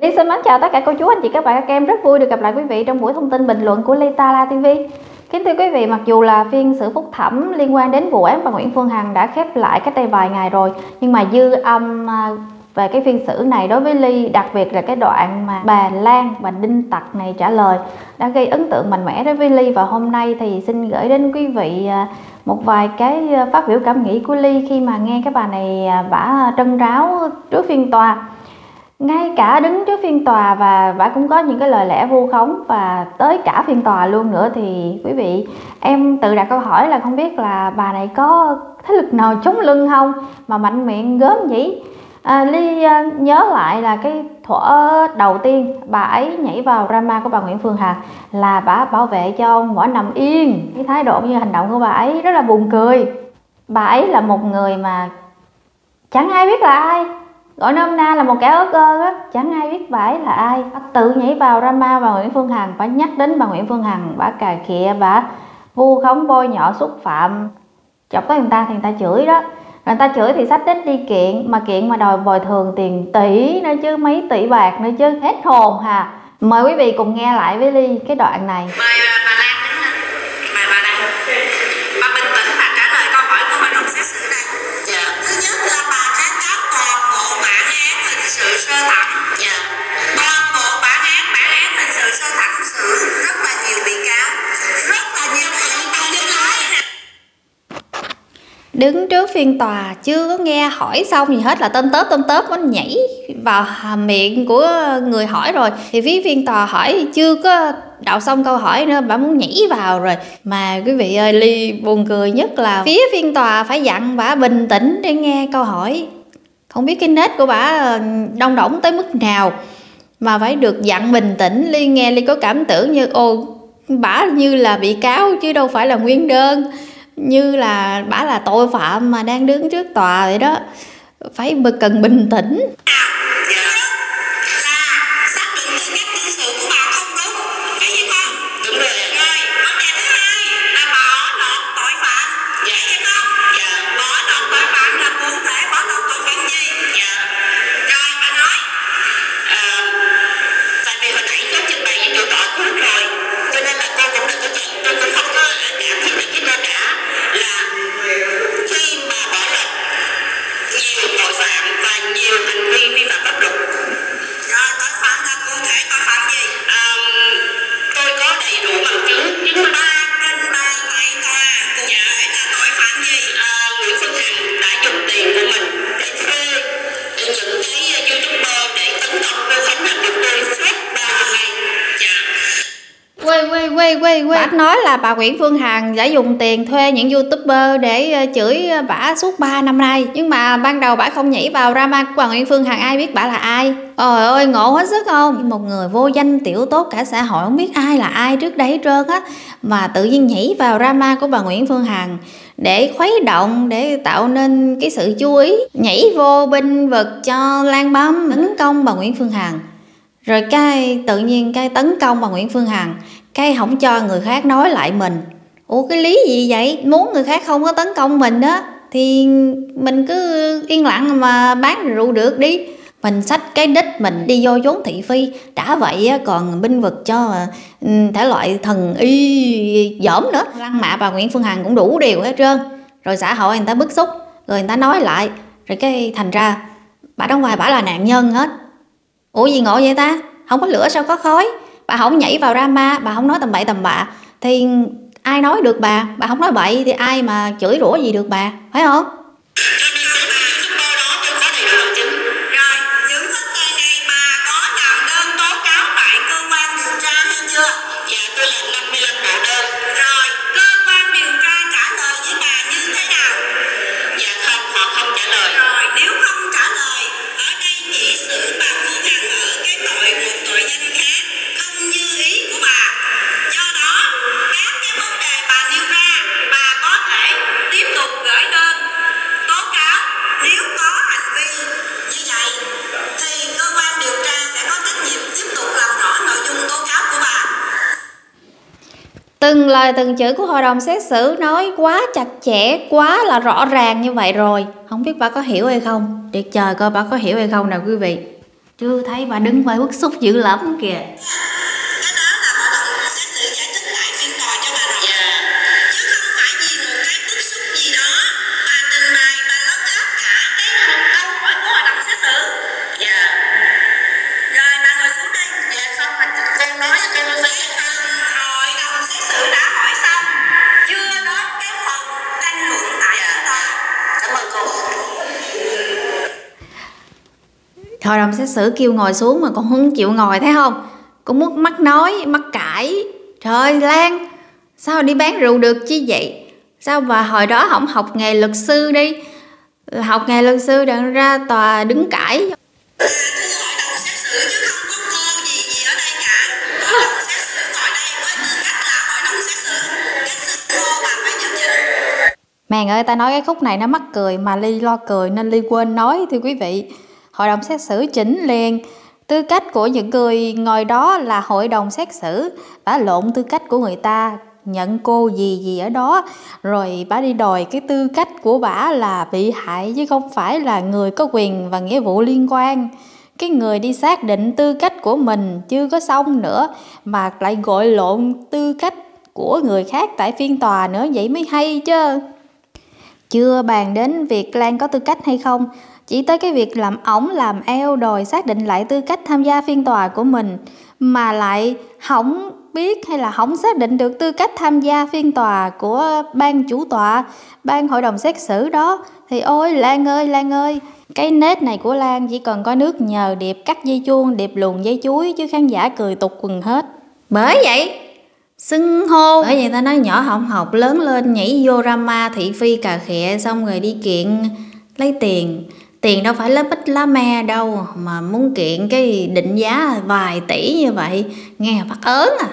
Ly xin mến chào tất cả cô chú anh chị các bạn các em. Rất vui được gặp lại quý vị trong buổi thông tin bình luận của Lita La TV. Kính thưa quý vị, mặc dù là phiên xử phúc thẩm liên quan đến vụ án bà Nguyễn Phương Hằng đã khép lại cách đây vài ngày rồi, nhưng mà dư âm à, về cái phiên xử này đối với Ly, đặc biệt là cái đoạn mà bà Lan và Đinh Tặc này trả lời đã gây ấn tượng mạnh mẽ đối với Ly. Và hôm nay thì xin gửi đến quý vị à, một vài cái à, phát biểu cảm nghĩ của Ly khi mà nghe cái bà này bả trân ráo trước phiên tòa ngay cả đứng trước phiên tòa và bà cũng có những cái lời lẽ vu khống và tới cả phiên tòa luôn nữa thì quý vị em tự đặt câu hỏi là không biết là bà này có thế lực nào chống lưng không? Mà mạnh miệng gớm vậy. à, ly à, nhớ lại là cái thuở đầu tiên bà ấy nhảy vào drama của bà nguyễn phương hằng là bà bảo vệ cho ông võ nằm yên. Cái thái độ như hành động của bà ấy rất là buồn cười. Bà ấy là một người mà chẳng ai biết là ai gọi nôm na là một kẻ ớt ơ á, chẳng ai biết bãi là ai. Bà tự nhảy vào drama bà nguyễn phương hằng, bà nhắc đến bà nguyễn phương hằng, bà cà khịa, bà vu khống bôi nhọ xúc phạm. Chọc tới người ta thì người ta chửi đó. Người ta chửi thì sách đến đi kiện, mà kiện mà đòi bồi thường tiền tỷ nữa chứ, mấy tỷ bạc nữa chứ. Hết hồn hà. Mời quý vị cùng nghe lại với ly cái đoạn này. Mời à, đứng trước phiên tòa, chưa có nghe hỏi xong gì hết, là tôm tớp tôm tớp nó nhảy vào miệng của người hỏi rồi. Thì phía phiên tòa hỏi, chưa có đọc xong câu hỏi nữa, bà muốn nhảy vào rồi. Mà quý vị ơi, ly buồn cười nhất là phía phiên tòa phải dặn bà bình tĩnh để nghe câu hỏi. Không biết cái nết của bà ờ, đông đỏng tới mức nào, mà phải được dặn bình tĩnh. Ly nghe ly có cảm tưởng như ô bả như là bị cáo chứ đâu phải là nguyên đơn như là bả là tội phạm mà đang đứng trước tòa vậy đó. Phải cần bình tĩnh. Nhiều hành vi anh nói là bà Nguyễn Phương Hằng đã dùng tiền thuê những youtuber để ờ, chửi bà bả suốt 3 năm nay. Nhưng mà ban đầu bả không nhảy vào drama của bà Nguyễn Phương Hằng ai biết bả là ai? Trời ơi ngộ hết sức không? Một người vô danh tiểu tốt cả xã hội không biết ai là ai trước đấy trơn á. Mà tự nhiên nhảy vào drama của bà Nguyễn Phương Hằng Để khuấy động, để tạo nên cái sự chú ý. Nhảy vô binh vực cho Lan Băm tấn công bà Nguyễn Phương Hằng. Rồi cái tự nhiên cái tấn công bà Nguyễn Phương Hằng cái không cho người khác nói lại mình. Ủa cái lý gì vậy? Muốn người khác không có tấn công mình đó thì mình cứ yên lặng mà bán rượu được đi. Mình xách cái đích mình đi vô chốn thị phi. Đã vậy á, còn binh vực cho ừ, thể loại thần y dởm nữa. Lăng mạ bà Nguyễn Phương Hằng cũng đủ điều hết trơn. Rồi xã hội người ta bức xúc rồi người ta nói lại. Rồi cái thành ra bà đóng vai bà là nạn nhân hết. Ủa gì ngộ vậy ta? Không có lửa sao có khói? Bà không nhảy vào drama, bà không nói tầm bậy tầm bạ. Thì ai nói được bà? Bà không nói bậy thì ai mà chửi rủa gì được bà? Phải không? Từng lời, từng chữ của hội đồng xét xử nói quá chặt chẽ, quá là rõ ràng như vậy rồi. Không biết bà có hiểu hay không? Để chờ coi bà có hiểu hay không nào quý vị. Chưa thấy bà đứng vai bức xúc dữ lắm kìa. Hội đồng xét xử kêu ngồi xuống mà con không chịu ngồi thấy không? Con muốn mắc nói mắc cãi. Trời lan sao đi bán rượu được chứ vậy? Sao bà hồi đó không học nghề luật sư đi? Học nghề luật sư đặng ra tòa đứng cãi. Thưa Màng ơi, ta nói cái khúc này nó mắc cười mà Ly lo cười nên Ly quên nói thưa quý vị. Hội đồng xét xử chỉnh liền. Tư cách của những người ngồi đó là hội đồng xét xử. Bà lộn tư cách của người ta, nhận cô gì gì ở đó. Rồi bà đi đòi cái tư cách của bà là bị hại chứ không phải là người có quyền và nghĩa vụ liên quan. Cái người đi xác định tư cách của mình chưa có xong nữa mà lại gọi lộn tư cách của người khác tại phiên tòa nữa, vậy mới hay chứ. Chưa bàn đến việc Lan có tư cách hay không chỉ tới cái việc làm ổng làm eo đòi xác định lại tư cách tham gia phiên tòa của mình mà lại không biết hay là không xác định được tư cách tham gia phiên tòa của ban chủ tọa ban hội đồng xét xử đó. Thì ôi Lan ơi Lan ơi cái nết này của Lan chỉ cần có nước nhờ điệp cắt dây chuông điệp luồn dây chuối chứ khán giả cười tục quần hết. Bởi vậy xưng hô bởi vậy ta nói nhỏ không học lớn lên nhảy vô drama thị phi cà khịa xong rồi đi kiện lấy tiền tiền đâu phải lá bích, lá me đâu mà muốn kiện cái định giá vài tỷ như vậy, nghe phát ớn à.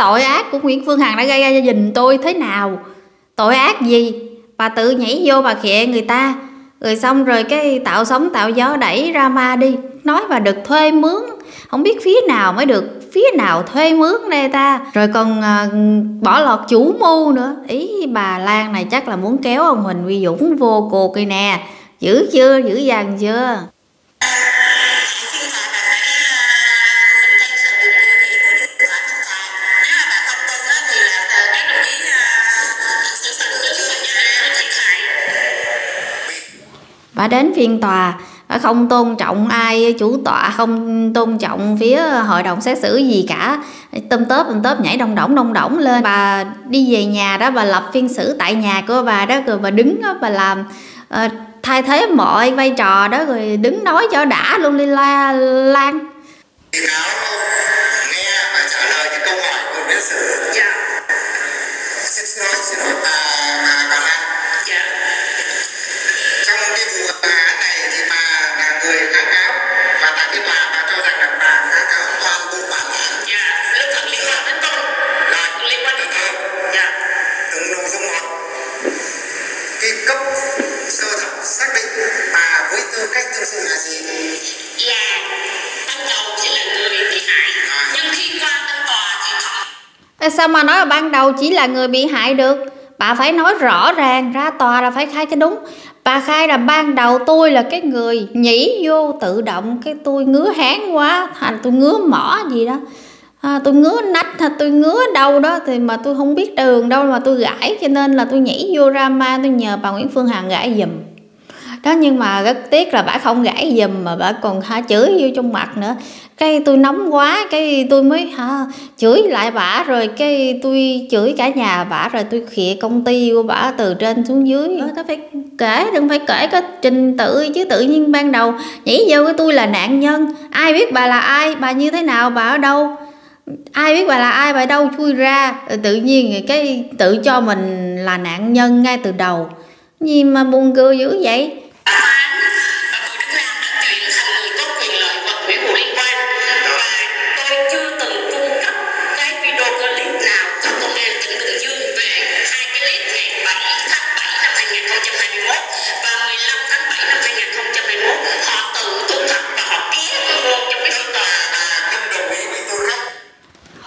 Tội ác của Nguyễn Phương Hằng đã gây ra gia đình tôi thế nào? Tội ác gì? Bà tự nhảy vô bà khịa người ta Rồi xong rồi cái tạo sóng tạo gió đẩy drama đi Nói bà được thuê mướn Không biết phía nào mới được Phía nào thuê mướn đây ta Rồi còn à, bỏ lọt chủ mưu nữa Ý bà Lan này chắc là muốn kéo ông Huỳnh Uy Dũng vô cuộc đây nè Giữ chưa? Giữ dằn chưa? Bà đến phiên tòa bà không tôn trọng ai chủ tọa không tôn trọng phía hội đồng xét xử gì cả. Tôm tớp tôm tớp nhảy đông đỏng đông đỏng lên. Bà đi về nhà đó bà lập phiên xử tại nhà của bà đó rồi bà đứng đó bà làm ờ, thay thế mọi vai trò đó rồi đứng nói cho đã luôn đi la lan. Bị cáo nghe và trả lời những câu hỏi của phiên xử dạ. Xin xin lỗi xin lỗi bà bà sao mà nói là ban đầu chỉ là người bị hại được? Bà phải nói rõ ràng ra tòa là phải khai cho đúng. Bà khai là ban đầu tôi là cái người nhảy vô tự động Cái tôi ngứa hán quá Thành tôi ngứa mỏ gì đó. À, Tôi ngứa nách hay tôi ngứa đâu đó Thì mà tôi không biết đường đâu mà tôi gãi Cho nên là tôi nhảy vô drama Tôi nhờ bà Nguyễn Phương Hằng gãi giùm. Đó nhưng mà rất tiếc là bà không gãi giùm mà bà còn hả chửi vô trong mặt nữa cái tôi nóng quá cái tôi mới hả chửi lại bả rồi cái tôi chửi cả nhà bả rồi tôi khịa công ty của bả từ trên xuống dưới. Nó phải kể đừng phải kể cái trình tự chứ tự nhiên ban đầu nhảy vô cái tôi là nạn nhân. Ai biết bà là ai bà như thế nào bà ở đâu? Ai biết bà là ai bà đâu chui ra. Tự nhiên cái tự cho mình là nạn nhân ngay từ đầu. Gì mà buồn cười dữ vậy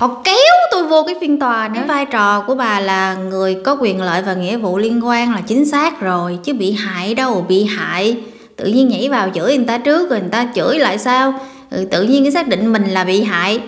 họ kéo tôi vô cái phiên tòa nữa. Cái vai trò của bà là người có quyền lợi và nghĩa vụ liên quan là chính xác rồi chứ bị hại đâu bị hại. Tự nhiên nhảy vào chửi người ta trước rồi người ta chửi lại sao? Ừ, tự nhiên cái xác định mình là bị hại.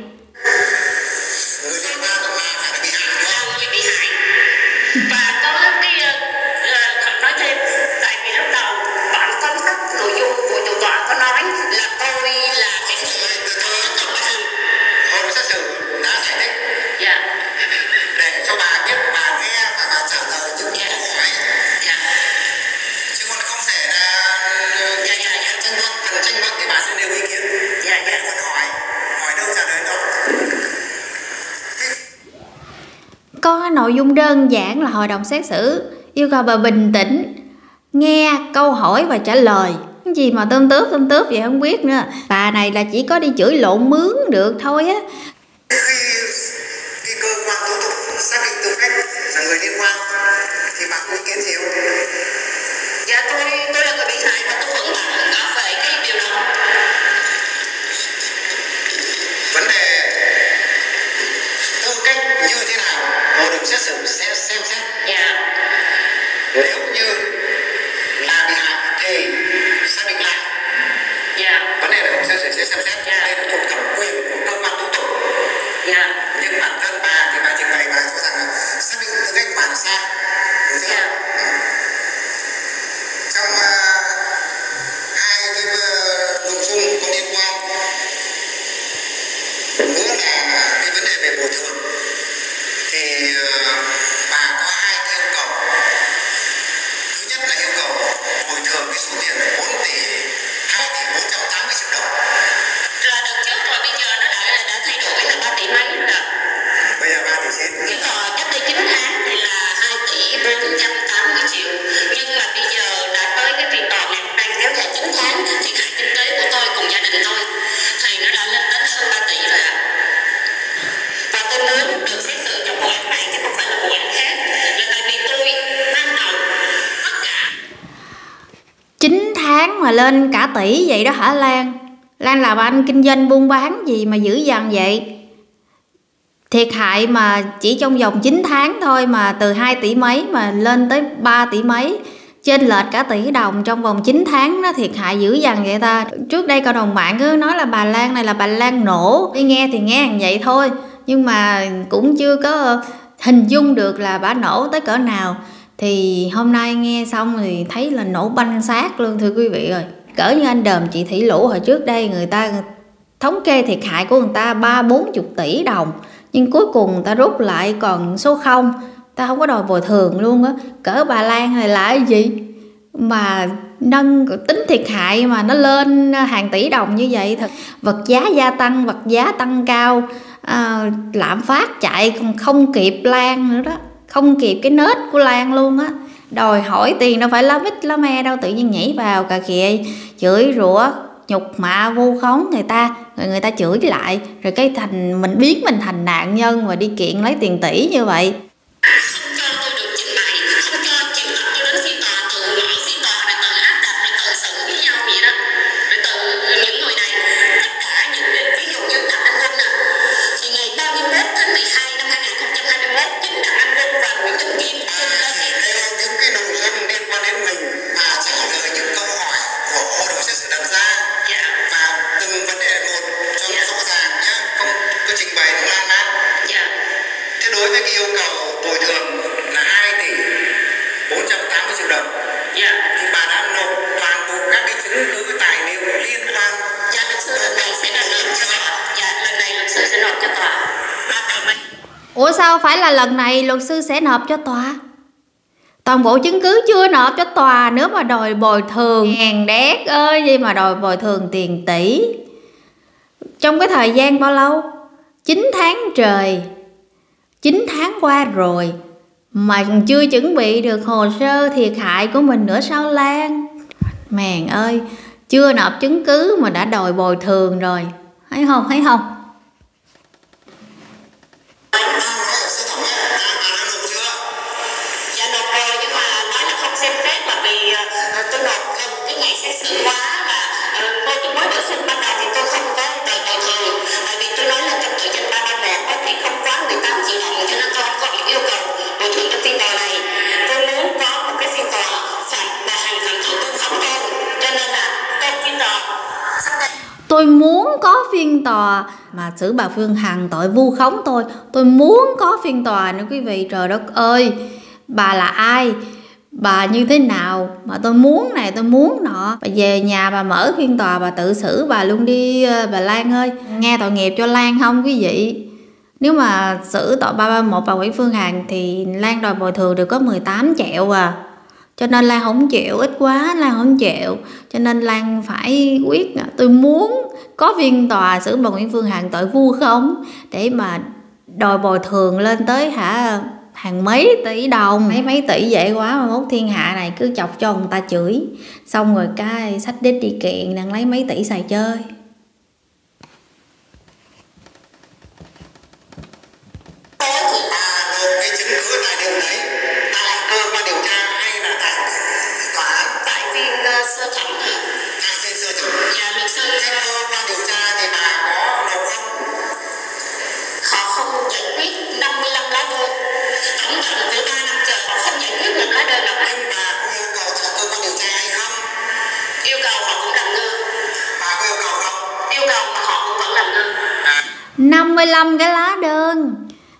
Có nội dung đơn giản là hội đồng xét xử. Yêu cầu bà bình tĩnh, nghe câu hỏi và trả lời. Cái gì mà tôm tướp tôm tướp vậy không biết nữa. Bà này là chỉ có đi chửi lộn mướn được thôi á. Cơ quan tố tụng xác định tư cách là người liên quan, thì bà có ý kiến gì không? Xét xử xem xét. Dạ. Nếu như lên cả tỷ vậy đó hả Lan? Lan làm anh kinh doanh buôn bán gì mà dữ dằn vậy? Thiệt hại mà chỉ trong vòng 9 tháng thôi mà từ 2 tỷ mấy mà lên tới 3 tỷ mấy. Trên lệch cả tỷ đồng trong vòng 9 tháng nó thiệt hại dữ dằn vậy ta. Trước đây cộng đồng mạng cứ nói là bà Lan này là bà Lan nổ. Đi nghe thì nghe vậy thôi. Nhưng mà cũng chưa có hình dung được là bà nổ tới cỡ nào thì hôm nay nghe xong thì thấy là nổ banh xác luôn thưa quý vị rồi cỡ như anh đờm chị Thủy Lũ hồi trước đây người ta thống kê thiệt hại của người ta ba bốn chục tỷ đồng. Nhưng cuối cùng người ta rút lại còn số không. Ta không có đòi bồi thường luôn á. Cỡ bà Lan này là cái gì? Mà nâng tính thiệt hại mà nó lên hàng tỷ đồng như vậy thật. Vật giá gia tăng vật giá tăng cao. À, lạm phát chạy còn không kịp Lan nữa đó không kịp cái nết của Lan luôn á. Đòi hỏi tiền đâu phải lá vít, lá me đâu, tự nhiên nhảy vào cà khịa, chửi rủa, nhục mạ, vu khống người ta, rồi người ta chửi lại. Rồi cái thành, mình biến mình thành nạn nhân và đi kiện lấy tiền tỷ như vậy. Ủa sao phải là lần này luật sư sẽ nộp cho tòa? Toàn bộ chứng cứ chưa nộp cho tòa nữa mà đòi bồi thường. Ngàn đét ơi gì mà đòi bồi thường tiền tỷ. Trong cái thời gian bao lâu? 9 tháng trời. 9 tháng qua rồi. Mà chưa chuẩn bị được hồ sơ thiệt hại của mình nữa sao Lan? Mèn ơi Chưa nộp chứng cứ mà đã đòi bồi thường rồi. Thấy không thấy không xem xét mà vì uh, tôi nộp gần cái ngày xét xử quá và uh, tôi mới bổ sung ban đầu thì tôi không có tờ bồi thường tại vì tôi nói là trong tội danh 331 có thì không quá 18 triệu đồng cho nên tôi không có yêu cầu bồi thường trong phiên tòa này tôi muốn có một cái phiên tòa phạm mà hành phạm tội tôi khống tôi cho nên là trong phiên tòa Tôi muốn có phiên tòa mà xử bà Phương Hằng tội vu khống tôi. Tôi muốn có phiên tòa nữa quý vị. Trời đất ơi, bà là ai? Bà như thế nào? Mà tôi muốn này, tôi muốn nọ. Bà về nhà bà mở phiên tòa, bà tự xử, bà luôn đi ờ, bà Lan ơi. Nghe tội nghiệp cho Lan không quý vị? Nếu mà xử tội 331 bà Nguyễn Phương Hằng thì Lan đòi bồi thường được có 18 triệu à. Cho nên Lan không chịu, ít quá Lan không chịu. Cho nên Lan phải quyết tôi muốn có phiên tòa xử bà Nguyễn Phương Hằng tội vu không? Để mà đòi bồi thường lên tới hả hàng mấy tỷ đồng. Mấy mấy tỷ dễ quá mà mốt thiên hạ này cứ chọc cho người ta chửi. Xong rồi cái sách đít đi kiện đang lấy mấy tỷ xài chơi. Tối thì nộp cái chứng cứ tại 25 cái lá đơn.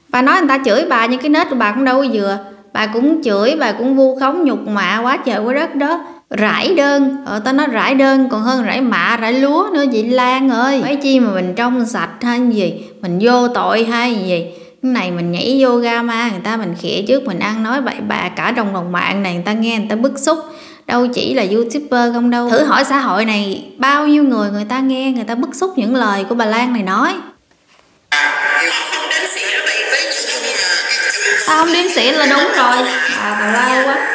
Bà nói người ta chửi bà nhưng cái nết của bà cũng đâu có vừa bà cũng chửi, bà cũng vu khống, nhục mạ quá trời quá đất đó. Rải đơn. Ờ tao nói rải đơn còn hơn rải mạ, rải lúa nữa chị Lan ơi. Mấy chi mà mình trong sạch hay gì, mình vô tội hay gì. Cái này mình nhảy vô ma, người ta mình khịa trước, mình ăn nói bậy bạ cả trong đồng mạng này, người ta nghe người ta bức xúc. Đâu chỉ là youtuber không đâu. Thử hỏi xã hội này, bao nhiêu người người ta nghe người ta bức xúc những lời của bà Lan này nói? Tao không đếm xỉa là đúng rồi. À tào lao quá.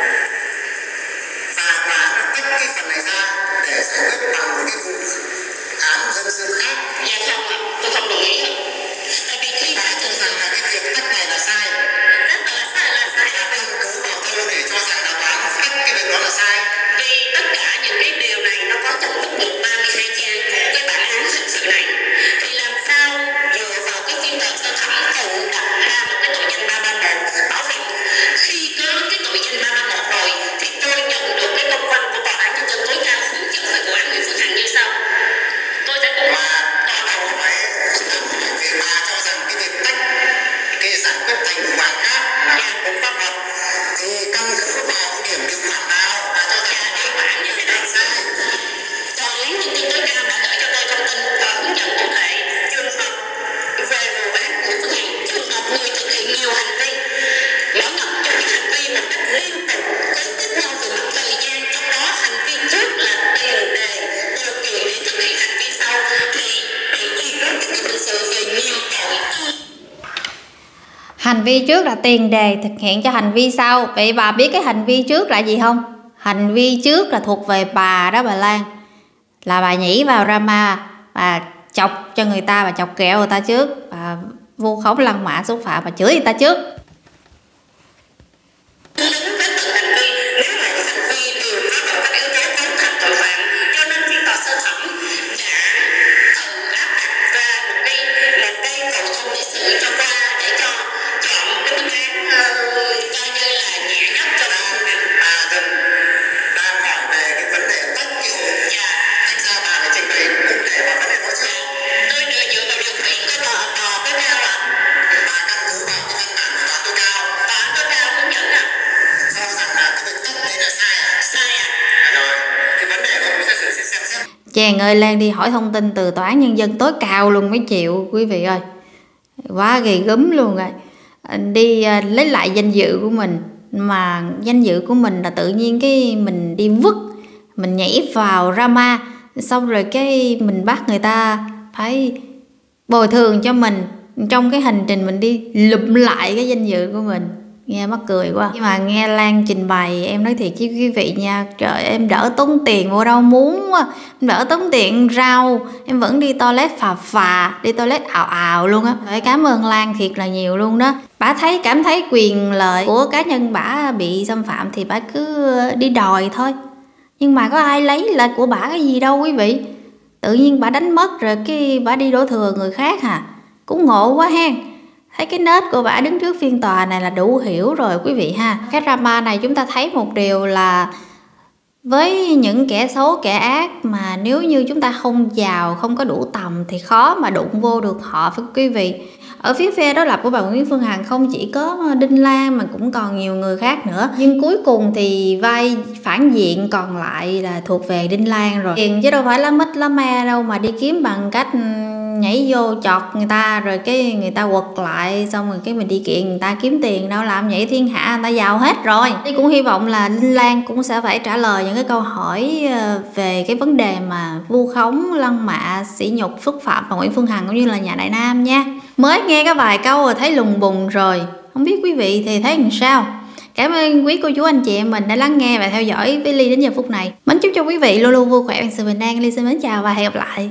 Hành vi trước là tiền đề thực hiện cho hành vi sau. Vậy bà biết cái hành vi trước là gì không? Hành vi trước là thuộc về bà đó bà Lan. Là bà nhảy vào drama, bà chọc cho người ta, bà chọc kẹo người ta trước. Bà vu khống lăng mạ xúc phạm, bà chửi người ta trước. Xét ơi, Lan đi hỏi thông tin từ tòa án nhân dân tối cao luôn mới chịu, quý vị ơi. Quá ghê gớm luôn rồi. À, đi à, lấy lại danh dự của mình, mà danh dự của mình là tự nhiên cái mình đi vứt, mình nhảy vào drama, xong rồi cái mình bắt người ta phải bồi thường cho mình. Trong cái hành trình mình đi lụm lại cái danh dự của mình nghe mắc cười quá. Nhưng mà nghe Lan trình bày, em nói thiệt với quý vị nha, trời, em đỡ tốn tiền mua rau muốn quá. Em đỡ tốn tiền rau, em vẫn đi toilet phà phà, đi toilet ào ào luôn á. Phải cảm ơn Lan thiệt là nhiều luôn đó. Bà thấy, cảm thấy quyền lợi của cá nhân bà bị xâm phạm thì bà cứ đi đòi thôi. Nhưng mà có ai lấy là của bà cái gì đâu quý vị. Tự nhiên bà đánh mất rồi cái bà đi đổ thừa người khác hả cũng ngộ quá hen thấy cái nết của bà đứng trước phiên tòa này là đủ hiểu rồi, quý vị ha. Cái drama này chúng ta thấy một điều là với những kẻ xấu, kẻ ác mà nếu như chúng ta không giàu, không có đủ tầm thì khó mà đụng vô được họ, phải quý vị? Ở phía phe đối lập của bà Nguyễn Phương Hằng, không chỉ có Đinh Lan mà cũng còn nhiều người khác nữa. Nhưng cuối cùng thì vai phản diện còn lại là thuộc về Đinh Lan rồi. Tiền chứ đâu phải lá mít, lá me đâu mà đi kiếm bằng cách nhảy vô chọt người ta, rồi cái người ta quật lại, xong rồi cái mình đi kiện người ta kiếm tiền đâu làm nhảy thiên hạ người ta giàu hết rồi thì cũng hy vọng là linh lan cũng sẽ phải trả lời những cái câu hỏi ờ, về cái vấn đề mà vu khống, lăng mạ, sỉ nhục xúc phạm và nguyễn phương hằng cũng như là nhà đại nam nha mới nghe cái vài câu rồi thấy lùng bùng rồi, không biết quý vị thì thấy làm sao Cảm ơn quý cô chú, anh chị em mình đã lắng nghe và theo dõi với Ly đến giờ phút này. Mến chúc cho quý vị luôn luôn vui khỏe và sự bình an. Ly xin mến chào và hẹn gặp lại.